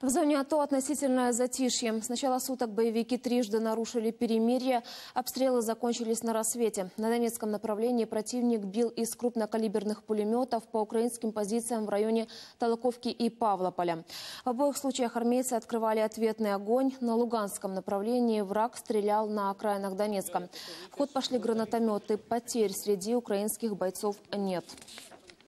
В зоне АТО относительное затишье. С начала суток боевики трижды нарушили перемирие. Обстрелы закончились на рассвете. На Донецком направлении противник бил из крупнокалиберных пулеметов по украинским позициям в районе Толоковки и Павлополя. В обоих случаях армейцы открывали ответный огонь. На Луганском направлении враг стрелял на окраинах Донецка. В ход пошли гранатометы. Потерь среди украинских бойцов нет.